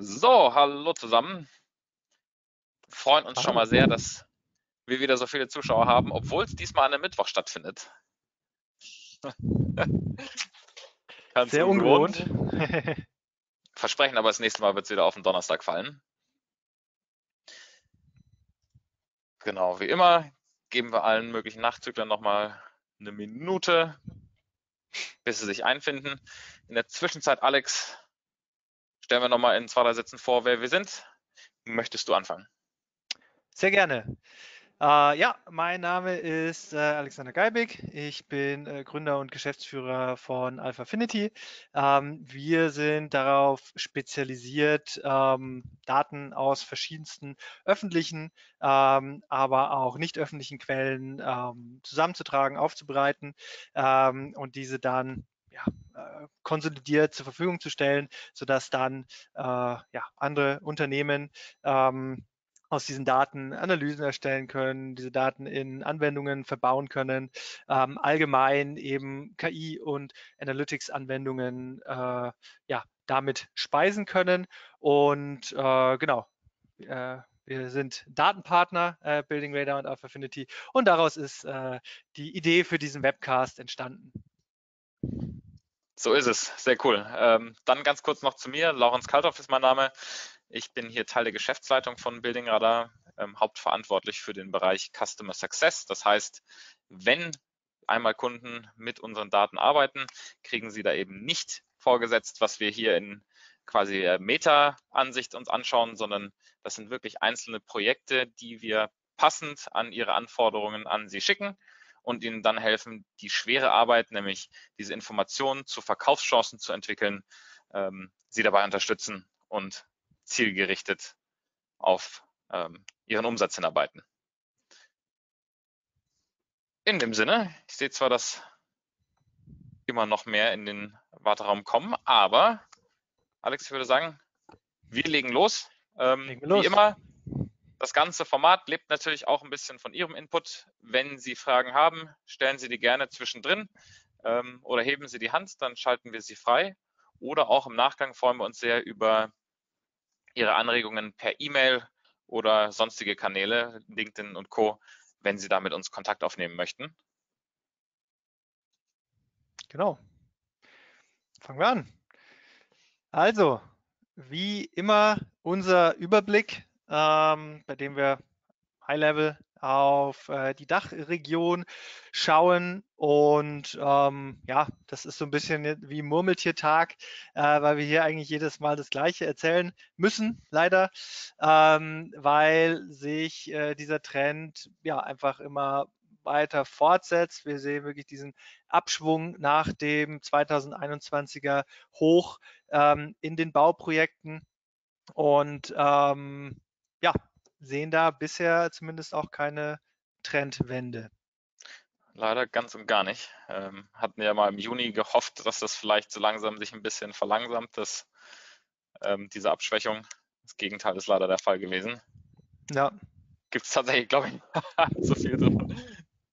So, hallo zusammen. Freuen uns Hallo. schon mal sehr, dass wir wieder so viele Zuschauer haben, obwohl es diesmal an einem Mittwoch stattfindet. Ganz Sehr ungewohnt. Versprechen aber, das nächste Mal wird es wieder auf den Donnerstag fallen. Genau, wie immer geben wir allen möglichen Nachzüglern nochmal eine Minute, bis sie sich einfinden. In der Zwischenzeit, Alex, stellen wir nochmal in zwei, drei Sätzen vor, wer wir sind. Möchtest du anfangen? Sehr gerne. Äh, ja, mein Name ist äh, Alexander Geibig. Ich bin äh, Gründer und Geschäftsführer von AlphaFinity. Ähm, wir sind darauf spezialisiert, ähm, Daten aus verschiedensten öffentlichen, ähm, aber auch nicht öffentlichen Quellen ähm, zusammenzutragen, aufzubereiten ähm, und diese dann ja, äh, konsolidiert zur Verfügung zu stellen, sodass dann äh, ja, andere Unternehmen ähm, aus diesen Daten Analysen erstellen können, diese Daten in Anwendungen verbauen können, ähm, allgemein eben KI und Analytics-Anwendungen äh, ja, damit speisen können. Und äh, genau, äh, wir sind Datenpartner äh, Building Radar und AlphaFinity und daraus ist äh, die Idee für diesen Webcast entstanden. So ist es, sehr cool. Ähm, dann ganz kurz noch zu mir. Laurens Kalthoff ist mein Name. Ich bin hier Teil der Geschäftsleitung von Building Radar, ähm, hauptverantwortlich für den Bereich Customer Success. Das heißt, wenn einmal Kunden mit unseren Daten arbeiten, kriegen sie da eben nicht vorgesetzt, was wir hier in quasi Meta-Ansicht uns anschauen, sondern das sind wirklich einzelne Projekte, die wir passend an ihre Anforderungen an sie schicken und ihnen dann helfen, die schwere Arbeit, nämlich diese Informationen zu Verkaufschancen zu entwickeln, ähm, sie dabei unterstützen und zielgerichtet auf ähm, ihren Umsatz hinarbeiten. In dem Sinne, ich sehe zwar, dass immer noch mehr in den Warteraum kommen, aber Alex, ich würde sagen, wir legen los. Ähm, Legen wir los. Wie immer, das ganze Format lebt natürlich auch ein bisschen von Ihrem Input. Wenn Sie Fragen haben, stellen Sie die gerne zwischendrin ähm, oder heben Sie die Hand, dann schalten wir sie frei. Oder auch im Nachgang freuen wir uns sehr über Ihre Anregungen per E-Mail oder sonstige Kanäle, LinkedIn und Co., wenn Sie da mit uns Kontakt aufnehmen möchten. Genau. Fangen wir an. Also, wie immer unser Überblick, ähm, bei dem wir High-Level auf äh, die Dachregion schauen. Und ähm, ja, das ist so ein bisschen wie Murmeltiertag, äh, weil wir hier eigentlich jedes Mal das Gleiche erzählen müssen, leider, ähm, weil sich äh, dieser Trend ja einfach immer weiter fortsetzt. Wir sehen wirklich diesen Abschwung nach dem 2021er Hoch ähm, in den Bauprojekten und ähm, ja, sehen da bisher zumindest auch keine Trendwende. Leider ganz und gar nicht. Ähm, hatten ja mal im Juni gehofft, dass das vielleicht so langsam sich ein bisschen verlangsamt, dass ähm, diese Abschwächung. Das Gegenteil ist leider der Fall gewesen. Ja. Gibt es tatsächlich, glaube ich, so viel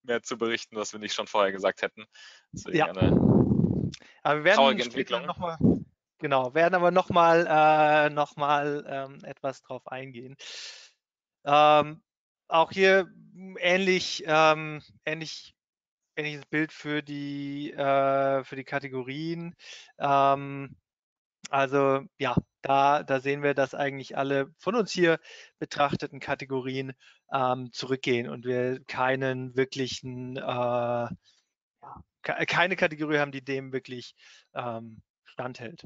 mehr zu berichten, was wir nicht schon vorher gesagt hätten. Deswegen Ja. eine Aber wir werden Traurige Entwicklung. noch mal, genau, werden aber nochmal äh, noch ähm, etwas drauf eingehen. Ähm, auch hier m, ähnlich, ähm, ähnlich, ähnliches Bild für die, äh, für die Kategorien. Ähm, also ja, da, da sehen wir, dass eigentlich alle von uns hier betrachteten Kategorien ähm, zurückgehen und wir keinen wirklichen, äh, keine Kategorie haben, die dem wirklich ähm, standhält.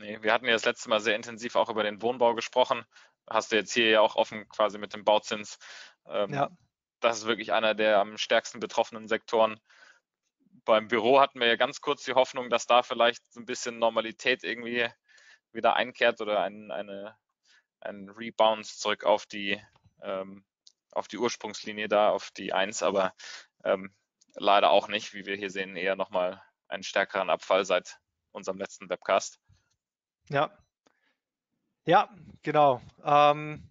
Nee, wir hatten ja das letzte Mal sehr intensiv auch über den Wohnbau gesprochen. Hast du jetzt hier ja auch offen quasi mit dem Bauzins. Ähm, Ja, Das ist wirklich einer der am stärksten betroffenen Sektoren. Beim Büro hatten wir ja ganz kurz die Hoffnung, dass da vielleicht so ein bisschen Normalität irgendwie wieder einkehrt oder ein, eine, ein Rebound zurück auf die, ähm, auf die Ursprungslinie da, auf die 1, aber ähm, leider auch nicht, wie wir hier sehen, eher nochmal einen stärkeren Abfall seit unserem letzten Webcast. Ja. Ja, genau. Ähm,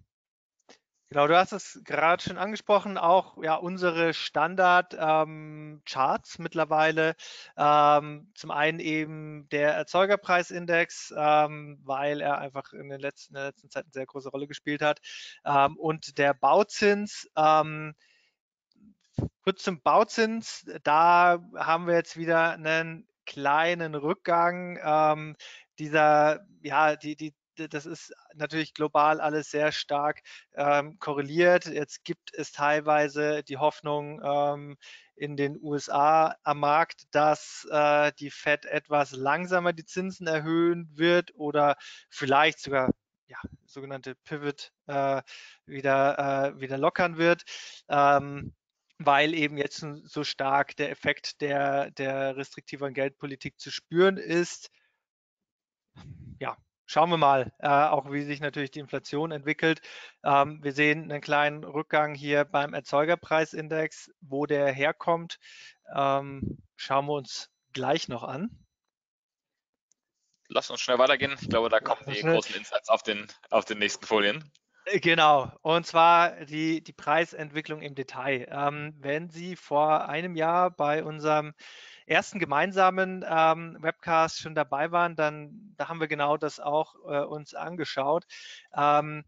Genau, du hast es gerade schon angesprochen, auch ja unsere Standard-Charts ähm, mittlerweile. Ähm, zum einen eben der Erzeugerpreisindex, ähm, weil er einfach in, den letzten, in der letzten Zeit eine sehr große Rolle gespielt hat. Ähm, und der Bauzins. Ähm, kurz zum Bauzins. Da haben wir jetzt wieder einen kleinen Rückgang. Ähm, dieser, ja, die, die das ist natürlich global alles sehr stark ähm, korreliert. Jetzt gibt es teilweise die Hoffnung ähm, in den USA am Markt, dass äh, die Fed etwas langsamer die Zinsen erhöhen wird oder vielleicht sogar ja, sogenannte Pivot äh, wieder, äh, wieder lockern wird. Ähm, weil eben jetzt so stark der Effekt der, der restriktiven Geldpolitik zu spüren ist. Ja, schauen wir mal, äh, auch wie sich natürlich die Inflation entwickelt. Ähm, wir sehen einen kleinen Rückgang hier beim Erzeugerpreisindex, wo der herkommt. Ähm, schauen wir uns gleich noch an. Lass uns schnell weitergehen. Ich glaube, da kommen die großen Insights auf den, auf den nächsten Folien. Äh, genau, und zwar die, die Preisentwicklung im Detail. Ähm, wenn Sie vor einem Jahr bei unserem ersten gemeinsamen ähm, Webcast schon dabei waren, dann da haben wir genau das auch äh, uns angeschaut. Ähm,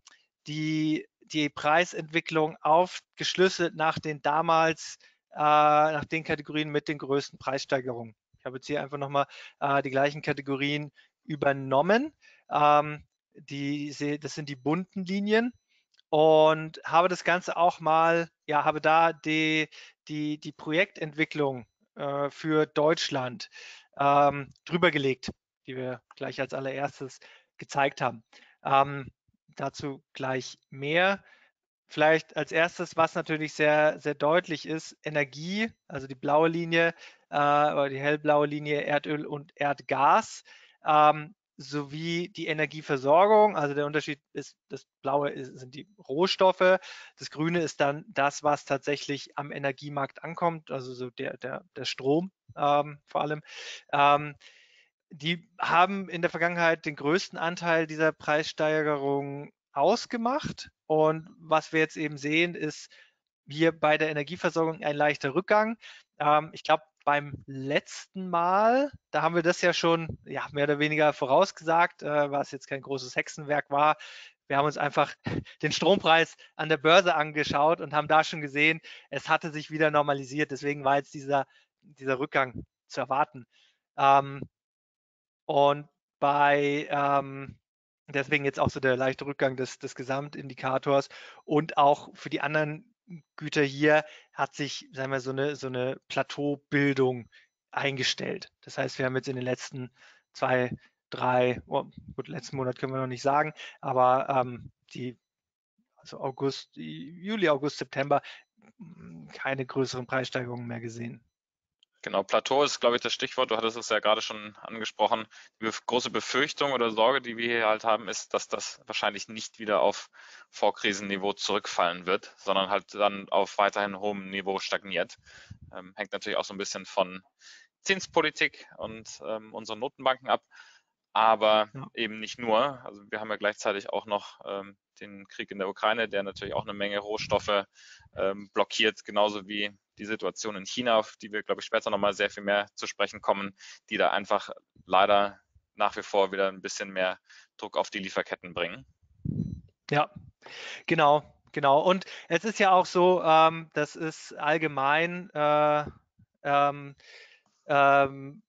die, die Preisentwicklung aufgeschlüsselt nach den damals, äh, nach den Kategorien mit den größten Preissteigerungen. Ich habe jetzt hier einfach nochmal äh, die gleichen Kategorien übernommen. Ähm, die, das sind die bunten Linien und habe das Ganze auch mal, ja, habe da die, die, die Projektentwicklung äh, für Deutschland ähm, drüber gelegt, die wir gleich als allererstes gezeigt haben. Ähm, dazu gleich mehr. Vielleicht als erstes, was natürlich sehr, sehr deutlich ist, Energie, also die blaue Linie äh, oder die hellblaue Linie Erdöl und Erdgas. Ähm, sowie die Energieversorgung. Also der Unterschied ist, das Blaue ist, sind die Rohstoffe, das Grüne ist dann das, was tatsächlich am Energiemarkt ankommt, also so der, der, der Strom ähm, vor allem. Ähm, die haben in der Vergangenheit den größten Anteil dieser Preissteigerung ausgemacht. Und was wir jetzt eben sehen, ist hier bei der Energieversorgung ein leichter Rückgang. Ähm, ich glaube, beim letzten Mal, da haben wir das ja schon ja, mehr oder weniger vorausgesagt, äh, was jetzt kein großes Hexenwerk war. Wir haben uns einfach den Strompreis an der Börse angeschaut und haben da schon gesehen, es hatte sich wieder normalisiert. Deswegen war jetzt dieser, dieser Rückgang zu erwarten. Ähm, und bei ähm, deswegen jetzt auch so der leichte Rückgang des, des Gesamtindikators und auch für die anderen Güter hier hat sich, sagen wir, so eine, so eine Plateaubildung eingestellt. Das heißt, wir haben jetzt in den letzten zwei, drei, oh, gut, letzten Monat können wir noch nicht sagen, aber ähm, die, also August, Juli, August, September, keine größeren Preissteigerungen mehr gesehen. Genau, Plateau ist, glaube ich, das Stichwort. Du hattest es ja gerade schon angesprochen. Die große Befürchtung oder Sorge, die wir hier halt haben, ist, dass das wahrscheinlich nicht wieder auf Vorkrisenniveau zurückfallen wird, sondern halt dann auf weiterhin hohem Niveau stagniert. Ähm, hängt natürlich auch so ein bisschen von Zinspolitik und ähm, unseren Notenbanken ab, aber ja. eben nicht nur. Also wir haben ja gleichzeitig auch noch ähm, den Krieg in der Ukraine, der natürlich auch eine Menge Rohstoffe ähm, blockiert, genauso wie die Situation in China, auf die wir, glaube ich, später nochmal sehr viel mehr zu sprechen kommen, die da einfach leider nach wie vor wieder ein bisschen mehr Druck auf die Lieferketten bringen. Ja, genau, genau. Und es ist ja auch so, ähm, das ist allgemein, äh, ähm, ähm,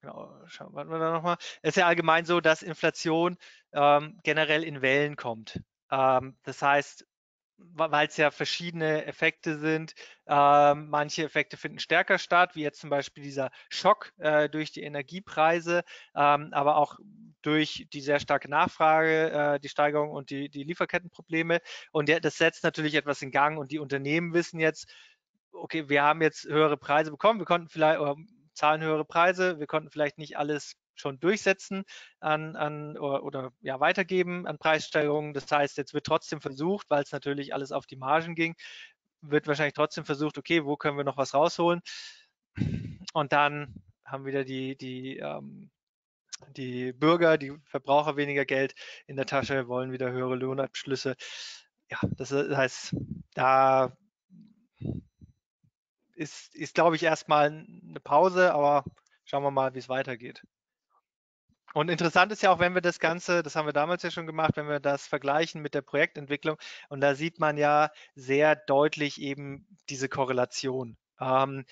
genau, schauen wir da nochmal. Es ist ja allgemein so, dass Inflation ähm, generell in Wellen kommt. Ähm, das heißt, weil es ja verschiedene Effekte sind. Ähm, manche Effekte finden stärker statt, wie jetzt zum Beispiel dieser Schock äh, durch die Energiepreise, ähm, aber auch durch die sehr starke Nachfrage, äh, die Steigerung und die, die Lieferkettenprobleme. Und ja, das setzt natürlich etwas in Gang und die Unternehmen wissen jetzt, okay, wir haben jetzt höhere Preise bekommen, wir konnten vielleicht, zahlen höhere Preise, wir konnten vielleicht nicht alles schon durchsetzen an, an oder, oder, ja, weitergeben an Preissteigerungen. Das heißt, jetzt wird trotzdem versucht, weil es natürlich alles auf die Margen ging, wird wahrscheinlich trotzdem versucht, okay, wo können wir noch was rausholen? Und dann haben wieder die, die, ähm, die Bürger, die Verbraucher weniger Geld in der Tasche, wollen wieder höhere Lohnabschlüsse. ja, das heißt, da ist, ist glaube ich, erstmal eine Pause, aber schauen wir mal, wie es weitergeht. Und interessant ist ja auch, wenn wir das Ganze, das haben wir damals ja schon gemacht, wenn wir das vergleichen mit der Projektentwicklung, und da sieht man ja sehr deutlich eben diese Korrelation. Ähm,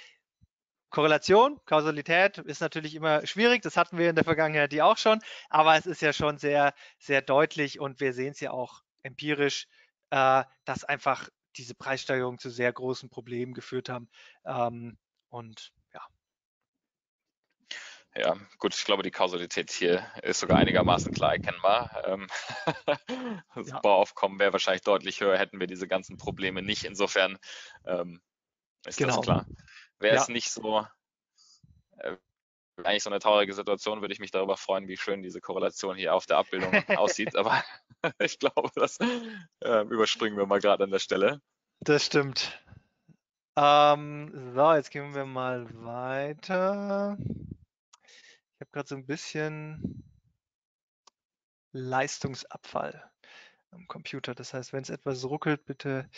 Korrelation, Kausalität ist natürlich immer schwierig, das hatten wir in der Vergangenheit die auch schon, aber es ist ja schon sehr, sehr deutlich und wir sehen es ja auch empirisch, äh, dass einfach diese Preissteigerungen zu sehr großen Problemen geführt haben. Ähm, und ja. Gut, ich glaube, die Kausalität hier ist sogar einigermaßen klar erkennbar. Ähm, das ja. Bauaufkommen wäre wahrscheinlich deutlich höher, hätten wir diese ganzen Probleme nicht. Insofern ähm, ist genau. das klar. Wäre ja. es nicht so, äh, eigentlich so eine traurige Situation, würde ich mich darüber freuen, wie schön diese Korrelation hier auf der Abbildung aussieht. Aber ich glaube, das äh, überspringen wir mal gerade an der Stelle. Das stimmt. Ähm, so, jetzt gehen wir mal weiter. Ich habe gerade so ein bisschen Leistungsabfall am Computer. Das heißt, wenn es etwas ruckelt, bitte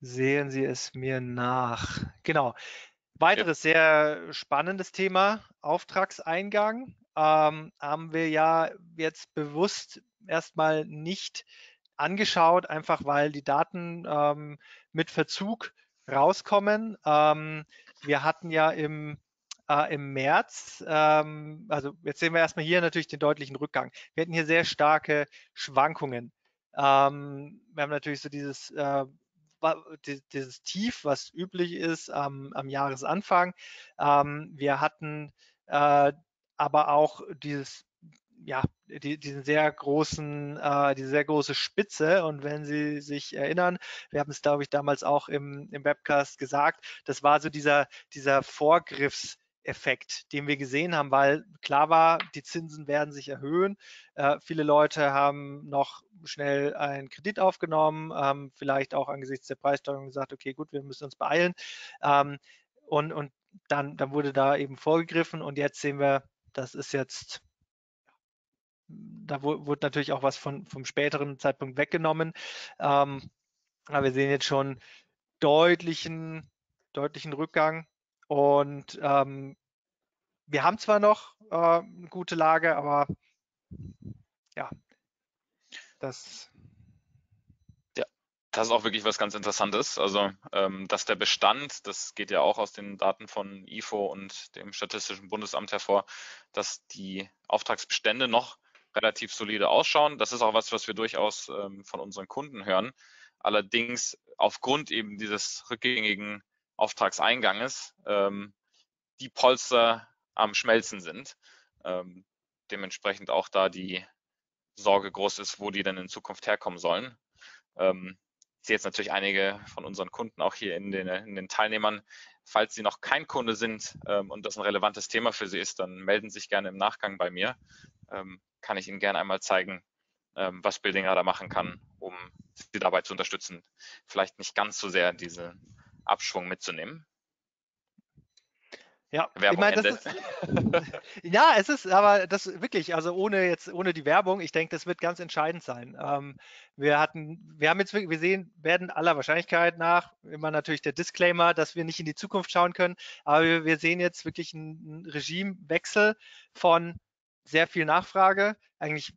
sehen Sie es mir nach. Genau. Weiteres ja. sehr spannendes Thema, Auftragseingang. Ähm, haben wir ja jetzt bewusst erstmal nicht angeschaut, einfach weil die Daten ähm, mit Verzug rauskommen. Ähm, wir hatten ja im äh, im März, ähm, also jetzt sehen wir erstmal hier natürlich den deutlichen Rückgang. Wir hatten hier sehr starke Schwankungen. Ähm, wir haben natürlich so dieses, äh, dieses Tief, was üblich ist am, am Jahresanfang. Ähm, wir hatten äh, aber auch dieses ja, die, diesen sehr großen, äh, diese sehr große Spitze. Und wenn Sie sich erinnern, wir haben es, glaube ich, damals auch im, im Webcast gesagt, das war so dieser, dieser Vorgriffs- Effekt, den wir gesehen haben, weil klar war, die Zinsen werden sich erhöhen. Äh, viele Leute haben noch schnell einen Kredit aufgenommen, ähm, vielleicht auch angesichts der Preissteuerung gesagt, okay, gut, wir müssen uns beeilen. Ähm, und und dann, dann wurde da eben vorgegriffen und jetzt sehen wir, das ist jetzt da wurde natürlich auch was von, vom späteren Zeitpunkt weggenommen. Ähm, aber wir sehen jetzt schon deutlichen, deutlichen Rückgang. Und ähm, wir haben zwar noch äh, eine gute Lage, aber ja, das. Ja, das ist auch wirklich was ganz Interessantes. Also, ähm, dass der Bestand, das geht ja auch aus den Daten von IFO und dem Statistischen Bundesamt hervor, dass die Auftragsbestände noch relativ solide ausschauen. Das ist auch was, was wir durchaus ähm, von unseren Kunden hören. Allerdings aufgrund eben dieses rückgängigen Auftragseinganges ähm, die Polster am Schmelzen sind. Ähm, dementsprechend auch da die Sorge groß ist, wo die denn in Zukunft herkommen sollen. Ähm, ich sehe jetzt natürlich einige von unseren Kunden auch hier in den, in den Teilnehmern. Falls Sie noch kein Kunde sind ähm, und das ein relevantes Thema für Sie ist, dann melden Sie sich gerne im Nachgang bei mir. Ähm, kann ich Ihnen gerne einmal zeigen, ähm, was Building Radar machen kann, um Sie dabei zu unterstützen, vielleicht nicht ganz so sehr diesen Abschwung mitzunehmen. Ja, Werbung ich meine, das ist, ja, es ist aber das wirklich, also ohne jetzt, ohne die Werbung, ich denke, das wird ganz entscheidend sein. Ähm, wir hatten, wir haben jetzt, wir sehen, werden aller Wahrscheinlichkeit nach, immer natürlich der Disclaimer, dass wir nicht in die Zukunft schauen können, aber wir, wir sehen jetzt wirklich einen Regimewechsel von sehr viel Nachfrage, eigentlich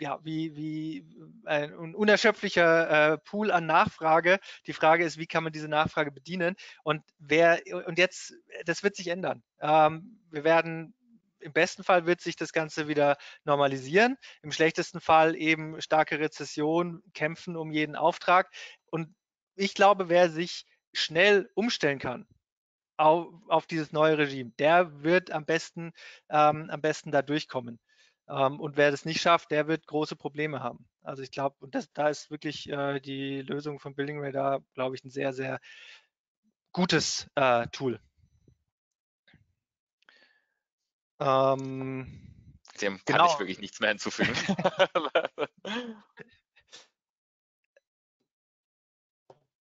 ja, wie, wie ein unerschöpflicher äh, Pool an Nachfrage. Die Frage ist, wie kann man diese Nachfrage bedienen? Und wer, und jetzt, das wird sich ändern. Ähm, wir werden im besten Fall wird sich das Ganze wieder normalisieren. Im schlechtesten Fall eben starke Rezession, kämpfen um jeden Auftrag. Und ich glaube, wer sich schnell umstellen kann auf, auf dieses neue Regime, der wird am besten, ähm, am besten da durchkommen. Ähm, und wer das nicht schafft, der wird große Probleme haben. Also ich glaube, und das, da ist wirklich äh, die Lösung von Building Radar, glaube ich, ein sehr, sehr gutes äh, Tool. Ähm, Dem kann genau. ich wirklich nichts mehr hinzufügen.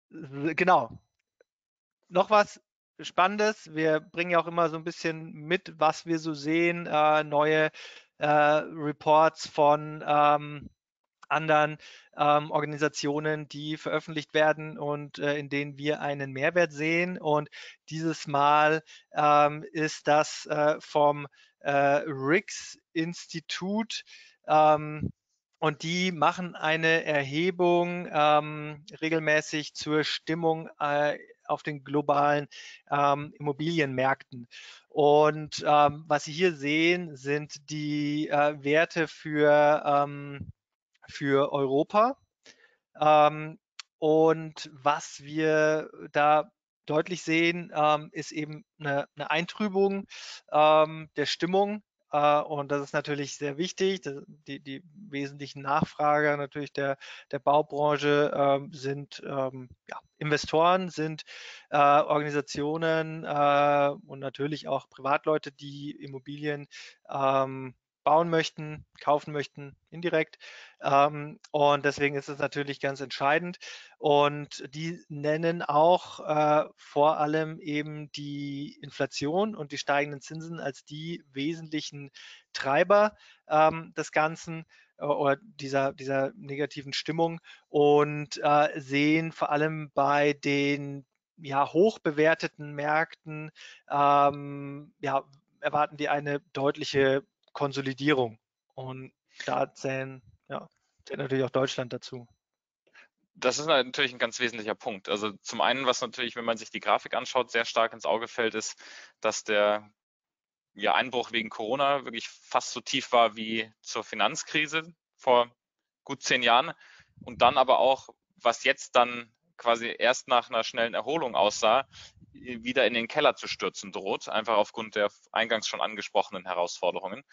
genau. Noch was Spannendes. Wir bringen ja auch immer so ein bisschen mit, was wir so sehen, äh, neue äh, Reports von ähm, anderen ähm, Organisationen, die veröffentlicht werden und äh, in denen wir einen Mehrwert sehen. Und dieses Mal ähm, ist das äh, vom äh, RIX-Institut. Ähm, und die machen eine Erhebung ähm, regelmäßig zur Stimmung äh, auf den globalen ähm, Immobilienmärkten. Und ähm, was Sie hier sehen, sind die äh, Werte für, ähm, für Europa. Ähm, und was wir da deutlich sehen, ähm, ist eben eine, eine Eintrübung ähm, der Stimmung und das ist natürlich sehr wichtig. Die, die wesentlichen Nachfrager natürlich der, der Baubranche ähm, sind ähm, ja, Investoren, sind äh, Organisationen äh, und natürlich auch Privatleute, die Immobilien ähm, bauen möchten, kaufen möchten, indirekt. Ähm, und deswegen ist es natürlich ganz entscheidend. Und die nennen auch äh, vor allem eben die Inflation und die steigenden Zinsen als die wesentlichen Treiber ähm, des Ganzen äh, oder dieser, dieser negativen Stimmung und äh, sehen vor allem bei den ja, hoch bewerteten Märkten ähm, ja, erwarten die eine deutliche Konsolidierung. Und da zählen, ja, zählt natürlich auch Deutschland dazu. Das ist natürlich ein ganz wesentlicher Punkt. Also zum einen, was natürlich, wenn man sich die Grafik anschaut, sehr stark ins Auge fällt, ist, dass der ja, Einbruch wegen Corona wirklich fast so tief war wie zur Finanzkrise vor gut zehn Jahren. Und dann aber auch, was jetzt dann quasi erst nach einer schnellen Erholung aussah, wieder in den Keller zu stürzen droht, einfach aufgrund der eingangs schon angesprochenen Herausforderungen.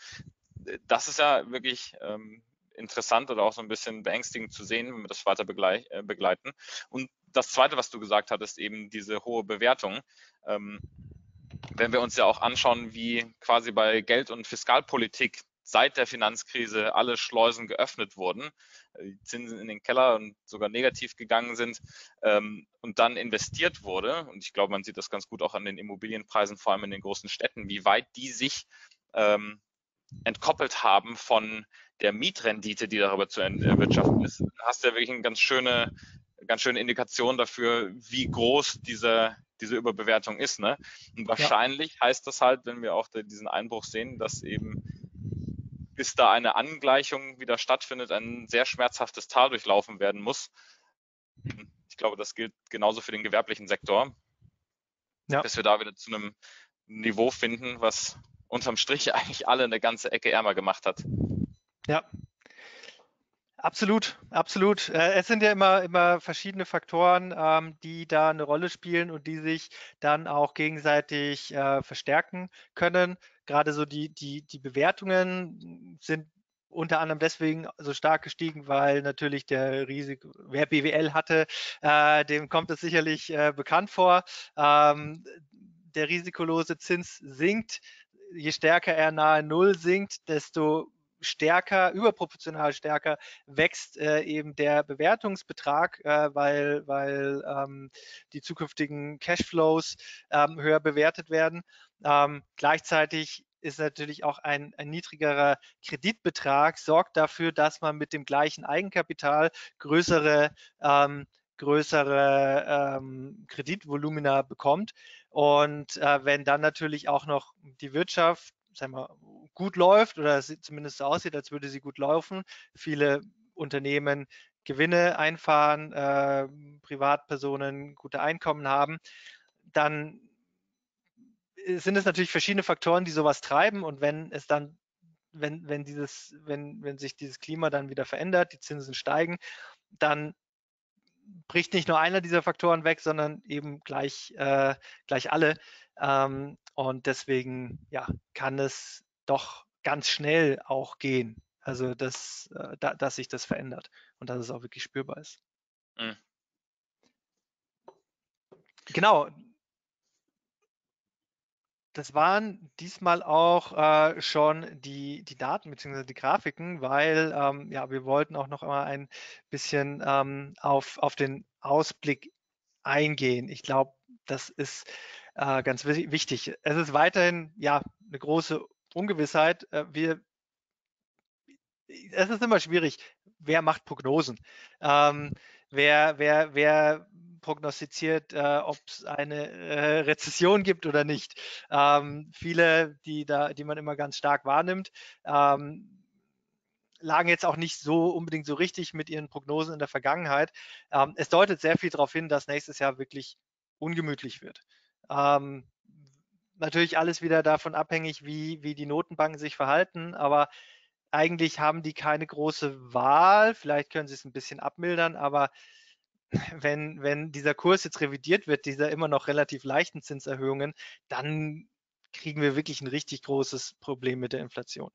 Das ist ja wirklich ähm, interessant oder auch so ein bisschen beängstigend zu sehen, wenn wir das weiter äh, begleiten. Und das Zweite, was du gesagt hattest, eben diese hohe Bewertung. Ähm, wenn wir uns ja auch anschauen, wie quasi bei Geld- und Fiskalpolitik seit der Finanzkrise alle Schleusen geöffnet wurden, äh, die Zinsen in den Keller und sogar negativ gegangen sind ähm, und dann investiert wurde. Und ich glaube, man sieht das ganz gut auch an den Immobilienpreisen, vor allem in den großen Städten, wie weit die sich ähm, entkoppelt haben von der Mietrendite, die darüber zu erwirtschaften ist. Da hast du ja wirklich eine ganz schöne, ganz schöne Indikation dafür, wie groß diese, diese Überbewertung ist. Ne? Und wahrscheinlich ja. heißt das halt, wenn wir auch diesen Einbruch sehen, dass eben bis da eine Angleichung wieder stattfindet, ein sehr schmerzhaftes Tal durchlaufen werden muss. Ich glaube, das gilt genauso für den gewerblichen Sektor, ja. dass wir da wieder zu einem Niveau finden, was unterm Strich eigentlich alle eine ganze Ecke ärmer gemacht hat. Ja, Absolut, absolut. Äh, es sind ja immer, immer verschiedene Faktoren, ähm, die da eine Rolle spielen und die sich dann auch gegenseitig äh, verstärken können. Gerade so die, die, die Bewertungen sind unter anderem deswegen so stark gestiegen, weil natürlich der Risiko, wer BWL hatte, äh, dem kommt es sicherlich äh, bekannt vor. Ähm, der risikolose Zins sinkt. Je stärker er nahe Null sinkt, desto stärker, überproportional stärker wächst äh, eben der Bewertungsbetrag, äh, weil, weil ähm, die zukünftigen Cashflows ähm, höher bewertet werden. Ähm, gleichzeitig ist natürlich auch ein, ein, niedrigerer Kreditbetrag, sorgt dafür, dass man mit dem gleichen Eigenkapital größere, ähm, größere ähm, Kreditvolumina bekommt. Und äh, wenn dann natürlich auch noch die Wirtschaft sagen wir, gut läuft oder es zumindest so aussieht, als würde sie gut laufen, viele Unternehmen Gewinne einfahren, äh, Privatpersonen gute Einkommen haben, dann sind es natürlich verschiedene Faktoren, die sowas treiben. Und wenn es dann wenn, wenn, dieses, wenn, wenn sich dieses Klima dann wieder verändert, die Zinsen steigen, dann bricht nicht nur einer dieser Faktoren weg, sondern eben gleich, äh, gleich alle. Ähm, und deswegen ja, kann es doch ganz schnell auch gehen. Also, dass, äh, da, dass sich das verändert und dass es auch wirklich spürbar ist. Mhm. Genau. Das waren diesmal auch äh, schon die, die Daten bzw. die Grafiken, weil ähm, ja, wir wollten auch noch einmal ein bisschen ähm, auf, auf den Ausblick eingehen. Ich glaube, das ist äh, ganz wichtig. Es ist weiterhin ja eine große Ungewissheit. Äh, wir es ist immer schwierig. Wer macht Prognosen? Ähm, wer, wer, wer prognostiziert, äh, ob es eine äh, Rezession gibt oder nicht. Ähm, viele, die da, die man immer ganz stark wahrnimmt, ähm, lagen jetzt auch nicht so unbedingt so richtig mit ihren Prognosen in der Vergangenheit. Ähm, es deutet sehr viel darauf hin, dass nächstes Jahr wirklich ungemütlich wird. Ähm, natürlich alles wieder davon abhängig, wie, wie die Notenbanken sich verhalten, aber eigentlich haben die keine große Wahl. Vielleicht können sie es ein bisschen abmildern, aber wenn, wenn dieser Kurs jetzt revidiert wird, dieser immer noch relativ leichten Zinserhöhungen, dann kriegen wir wirklich ein richtig großes Problem mit der Inflation.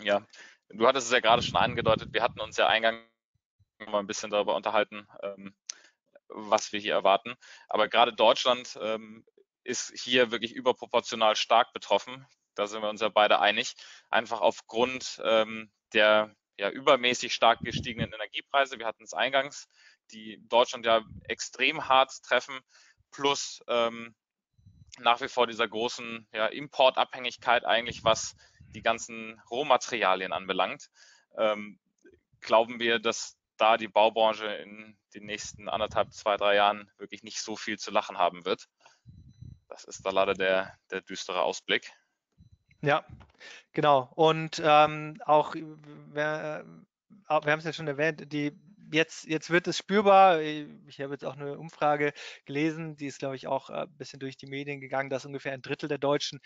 Ja, du hattest es ja gerade schon angedeutet, wir hatten uns ja eingangs mal ein bisschen darüber unterhalten, ähm, was wir hier erwarten. Aber gerade Deutschland ähm, ist hier wirklich überproportional stark betroffen. Da sind wir uns ja beide einig. Einfach aufgrund ähm, der ja, übermäßig stark gestiegenen Energiepreise. Wir hatten es eingangs, die Deutschland ja extrem hart treffen, plus ähm, nach wie vor dieser großen ja, Importabhängigkeit eigentlich, was die ganzen Rohmaterialien anbelangt. Ähm, glauben wir, dass da die Baubranche in den nächsten anderthalb, zwei, drei Jahren wirklich nicht so viel zu lachen haben wird. Das ist da leider der, der düstere Ausblick. Ja, genau. Und ähm, auch, wir, wir haben es ja schon erwähnt, die jetzt, jetzt wird es spürbar. Ich habe jetzt auch eine Umfrage gelesen, die ist, glaube ich, auch ein bisschen durch die Medien gegangen, dass ungefähr ein Drittel der Deutschen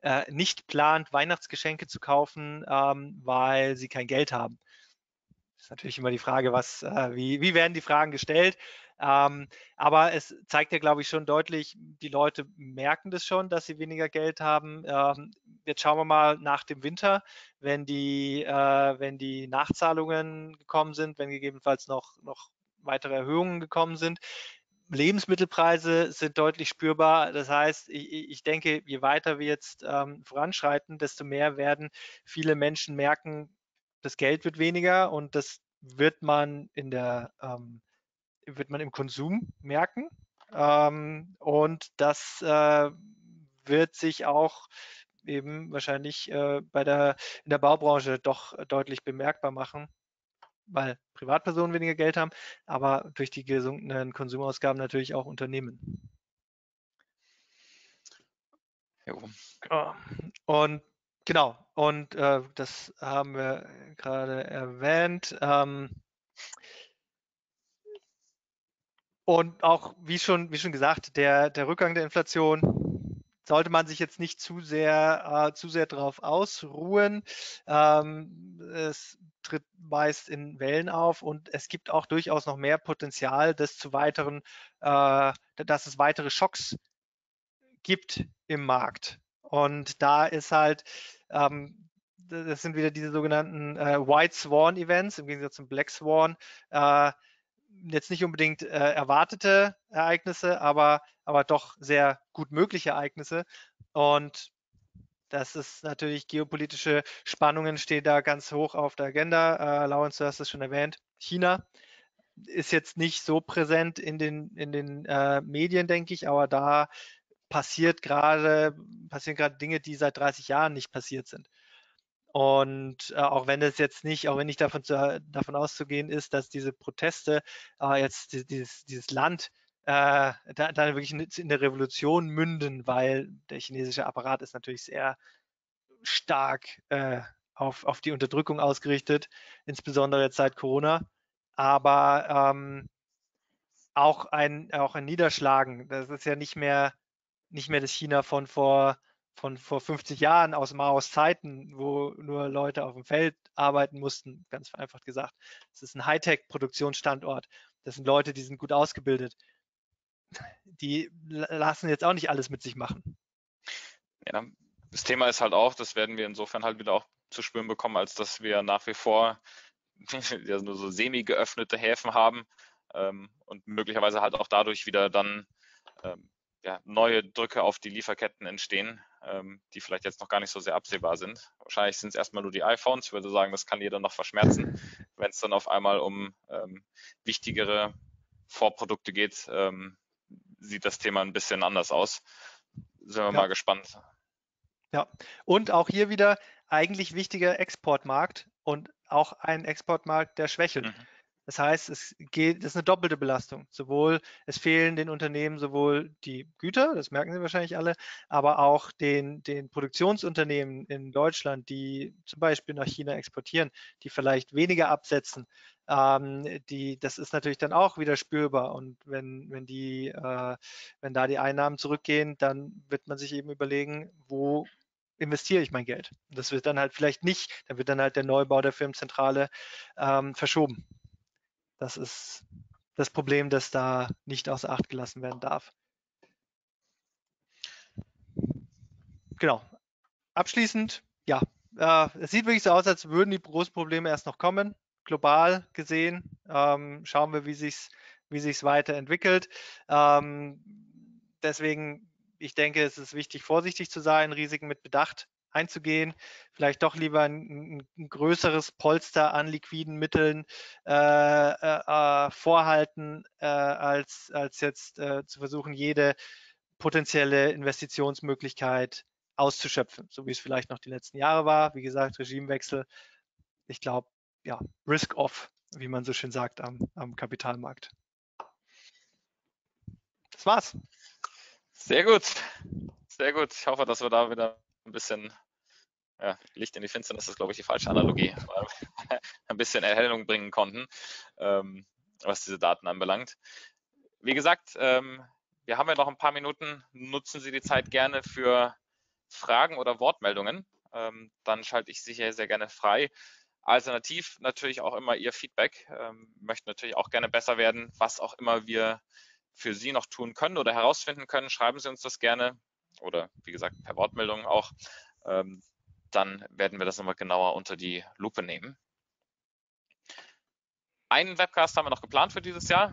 äh, nicht plant, Weihnachtsgeschenke zu kaufen, ähm, weil sie kein Geld haben. Ist natürlich immer die Frage, was, äh, wie, wie werden die Fragen gestellt? Ähm, aber es zeigt ja, glaube ich, schon deutlich, die Leute merken das schon, dass sie weniger Geld haben. Ähm, jetzt schauen wir mal nach dem Winter, wenn die, äh, wenn die Nachzahlungen gekommen sind, wenn gegebenenfalls noch, noch weitere Erhöhungen gekommen sind. Lebensmittelpreise sind deutlich spürbar. Das heißt, ich, ich denke, je weiter wir jetzt ähm, voranschreiten, desto mehr werden viele Menschen merken, das Geld wird weniger und das wird man in der ähm, wird man im Konsum merken. Ähm, und das äh, wird sich auch eben wahrscheinlich äh, bei der, in der Baubranche doch deutlich bemerkbar machen, weil Privatpersonen weniger Geld haben, aber durch die gesunkenen Konsumausgaben natürlich auch Unternehmen. Jo. Und genau, und äh, das haben wir gerade erwähnt. Ähm, und auch, wie schon, wie schon gesagt, der, der Rückgang der Inflation sollte man sich jetzt nicht zu sehr, äh, zu sehr darauf ausruhen. Ähm, es tritt meist in Wellen auf und es gibt auch durchaus noch mehr Potenzial, dass zu weiteren, äh, dass es weitere Schocks gibt im Markt. Und da ist halt, ähm, das sind wieder diese sogenannten äh, White Swan Events im Gegensatz zum Black Swan. Äh, jetzt nicht unbedingt äh, erwartete Ereignisse, aber, aber doch sehr gut mögliche Ereignisse. Und das ist natürlich geopolitische Spannungen stehen da ganz hoch auf der Agenda. Äh, Lawrence, du hast es schon erwähnt. China ist jetzt nicht so präsent in den, in den äh, Medien, denke ich, aber da passiert gerade, passieren gerade Dinge, die seit 30 Jahren nicht passiert sind. Und äh, auch wenn es jetzt nicht, auch wenn nicht davon, zu, davon auszugehen ist, dass diese Proteste äh, jetzt dieses, dieses Land äh, da, wirklich in der Revolution münden, weil der chinesische Apparat ist natürlich sehr stark äh, auf, auf die Unterdrückung ausgerichtet, insbesondere jetzt seit Corona. Aber ähm, auch, ein, auch ein Niederschlagen, das ist ja nicht mehr, nicht mehr das China von vor von vor 50 Jahren aus Maos Zeiten, wo nur Leute auf dem Feld arbeiten mussten, ganz vereinfacht gesagt. Es ist ein Hightech-Produktionsstandort. Das sind Leute, die sind gut ausgebildet. Die lassen jetzt auch nicht alles mit sich machen. Ja, das Thema ist halt auch, das werden wir insofern halt wieder auch zu spüren bekommen, als dass wir nach wie vor ja, nur so semi geöffnete Häfen haben ähm, und möglicherweise halt auch dadurch wieder dann ähm, ja, neue Drücke auf die Lieferketten entstehen, ähm, die vielleicht jetzt noch gar nicht so sehr absehbar sind. Wahrscheinlich sind es erstmal nur die iPhones. Ich würde sagen, das kann jeder noch verschmerzen. Wenn es dann auf einmal um ähm, wichtigere Vorprodukte geht, ähm, sieht das Thema ein bisschen anders aus. Sind wir ja. mal gespannt. Ja, und auch hier wieder eigentlich wichtiger Exportmarkt und auch ein Exportmarkt, der schwächelt. Mhm. Das heißt, es geht, das ist eine doppelte Belastung. Sowohl es fehlen den Unternehmen sowohl die Güter, das merken Sie wahrscheinlich alle, aber auch den, den Produktionsunternehmen in Deutschland, die zum Beispiel nach China exportieren, die vielleicht weniger absetzen. Ähm, die, das ist natürlich dann auch wieder spürbar. Und wenn, wenn die, äh, wenn da die Einnahmen zurückgehen, dann wird man sich eben überlegen, wo investiere ich mein Geld. Das wird dann halt vielleicht nicht, dann wird dann halt der Neubau der Firmenzentrale ähm, verschoben. Das ist das Problem, das da nicht außer Acht gelassen werden darf. Genau. Abschließend, ja, äh, es sieht wirklich so aus, als würden die großen Probleme erst noch kommen. Global gesehen ähm, schauen wir, wie sich wie sich's weiterentwickelt. Ähm, deswegen, ich denke, es ist wichtig, vorsichtig zu sein, Risiken mit Bedacht einzugehen, vielleicht doch lieber ein, ein größeres Polster an liquiden Mitteln äh, äh, äh, vorhalten, äh, als, als jetzt äh, zu versuchen, jede potenzielle Investitionsmöglichkeit auszuschöpfen, so wie es vielleicht noch die letzten Jahre war. Wie gesagt, Regimewechsel. Ich glaube, ja, Risk-off, wie man so schön sagt am, am Kapitalmarkt. Das war's. Sehr gut. Sehr gut. Ich hoffe, dass wir da wieder ein bisschen ja, Licht in die Finsternis ist, glaube ich, die falsche Analogie, ein bisschen Erhellung bringen konnten, ähm, was diese Daten anbelangt. Wie gesagt, ähm, wir haben ja noch ein paar Minuten. Nutzen Sie die Zeit gerne für Fragen oder Wortmeldungen. Ähm, dann schalte ich Sie hier sehr gerne frei. Alternativ natürlich auch immer Ihr Feedback. Ähm, möchten natürlich auch gerne besser werden, was auch immer wir für Sie noch tun können oder herausfinden können. Schreiben Sie uns das gerne oder wie gesagt per Wortmeldung auch, ähm, dann werden wir das nochmal genauer unter die Lupe nehmen. Einen Webcast haben wir noch geplant für dieses Jahr.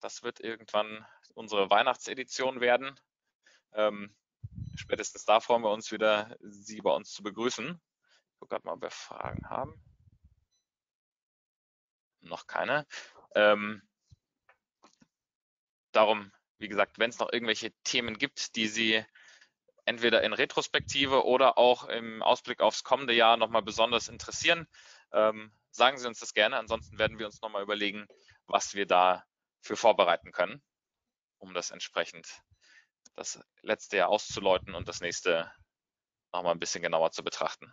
Das wird irgendwann unsere Weihnachtsedition werden. Ähm, spätestens da freuen wir uns wieder, Sie bei uns zu begrüßen. Ich gucke gerade mal, ob wir Fragen haben. Noch keine. Ähm, darum wie gesagt, wenn es noch irgendwelche Themen gibt, die Sie entweder in Retrospektive oder auch im Ausblick aufs kommende Jahr nochmal besonders interessieren, ähm, sagen Sie uns das gerne. Ansonsten werden wir uns nochmal überlegen, was wir da für vorbereiten können, um das entsprechend das letzte Jahr auszuläuten und das nächste nochmal ein bisschen genauer zu betrachten.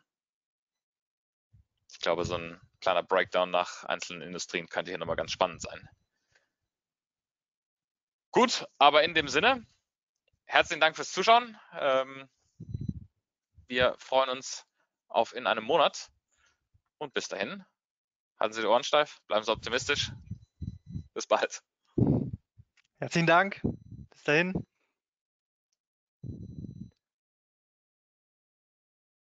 Ich glaube, so ein kleiner Breakdown nach einzelnen Industrien könnte hier nochmal ganz spannend sein. Gut, aber in dem Sinne, herzlichen Dank fürs Zuschauen. Ähm, wir freuen uns auf in einem Monat. Und bis dahin, halten Sie die Ohren steif, bleiben Sie optimistisch. Bis bald. Herzlichen Dank. Bis dahin.